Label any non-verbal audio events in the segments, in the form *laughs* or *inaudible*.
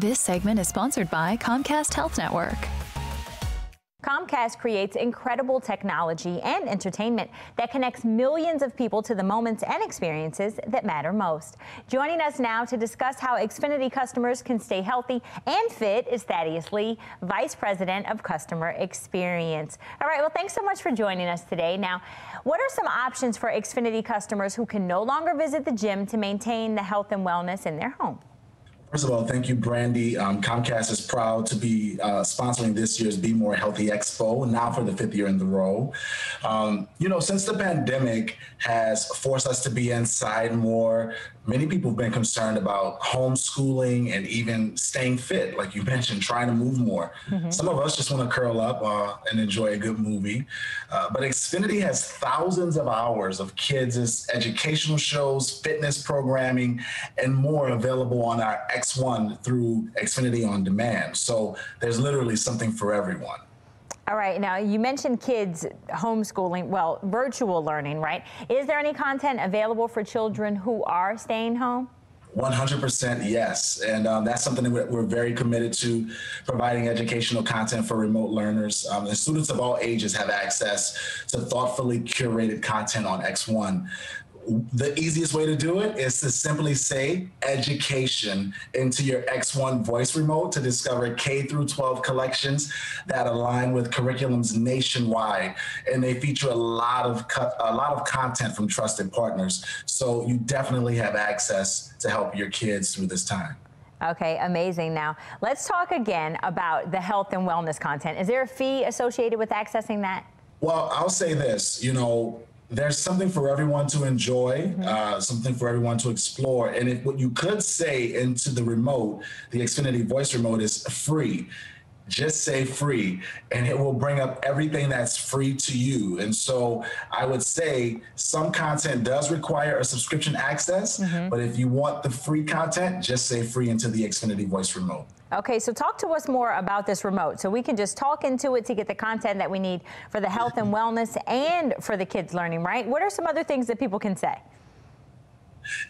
This segment is sponsored by Comcast Health Network. Comcast creates incredible technology and entertainment that connects millions of people to the moments and experiences that matter most. Joining us now to discuss how Xfinity customers can stay healthy and fit is Thaddeus Lee, Vice President of Customer Experience. All right, well, thanks so much for joining us today. Now, what are some options for Xfinity customers who can no longer visit the gym to maintain the health and wellness in their home? First of all, thank you, Brandy. Um, Comcast is proud to be uh, sponsoring this year's BMORE Healthy Expo, now for the fifth year in the row. Um, you know, since the pandemic has forced us to be inside more, many people have been concerned about homeschooling and even staying fit, like you *laughs* mentioned, trying to move more. Mm-hmm. Some of us just want to curl up uh, and enjoy a good movie. Uh, but Xfinity has thousands of hours of kids' educational shows, fitness programming, and more available on our X1 through Xfinity On Demand. So there's literally something for everyone. All right, now you mentioned kids homeschooling, well, virtual learning, right? Is there any content available for children who are staying home? 100% yes. And um, that's something that we're very committed to providing educational content for remote learners. Um, and students of all ages have access to thoughtfully curated content on X1 the easiest way to do it is to simply say education into your X1 voice remote to discover K through 12 collections that align with curriculums nationwide. And they feature a lot of a lot of content from trusted partners. So you definitely have access to help your kids through this time. Okay, amazing. Now, let's talk again about the health and wellness content. Is there a fee associated with accessing that? Well, I'll say this, you know, there's something for everyone to enjoy, mm-hmm. uh, something for everyone to explore. And if, what you could say into the remote, the Xfinity voice remote is free. Just say free, and it will bring up everything that's free to you. And so I would say some content does require a subscription access, mm-hmm. but if you want the free content, just say free into the Xfinity voice remote. Okay, so talk to us more about this remote so we can just talk into it to get the content that we need for the health and wellness and for the kids learning, right? What are some other things that people can say?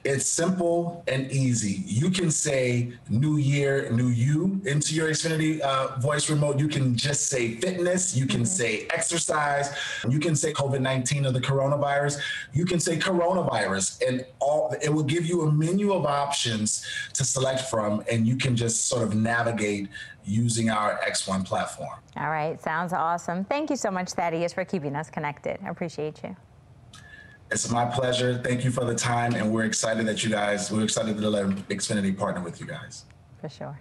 It's simple and easy. You can say new year, new you into your Xfinity uh, voice remote. You can just say fitness. You can mm-hmm. say exercise. You can say COVID 19 or the coronavirus. You can say coronavirus. And all it will give you a menu of options to select from. And you can just sort of navigate using our X1 platform. All right. Sounds awesome. Thank you so much, Thaddeus, for keeping us connected. I appreciate you. It's my pleasure. Thank you for the time, and we're excited that you guys, we're excited to let Xfinity partner with you guys. For sure.